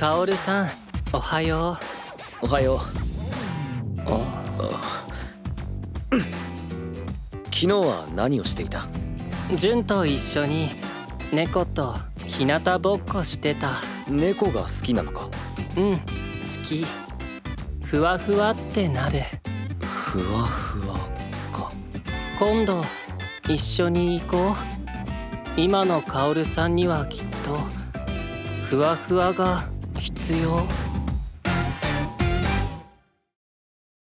カオルさんおはよおはよう。おう昨日は何をしていた？ジュンと一緒に猫と日向ぼっこしてた。猫が好きなのか？うん好き。ふわふわってなる。ふわふわか。今度一緒に行こう。今のカオルさんにはきっとふわふわが必要？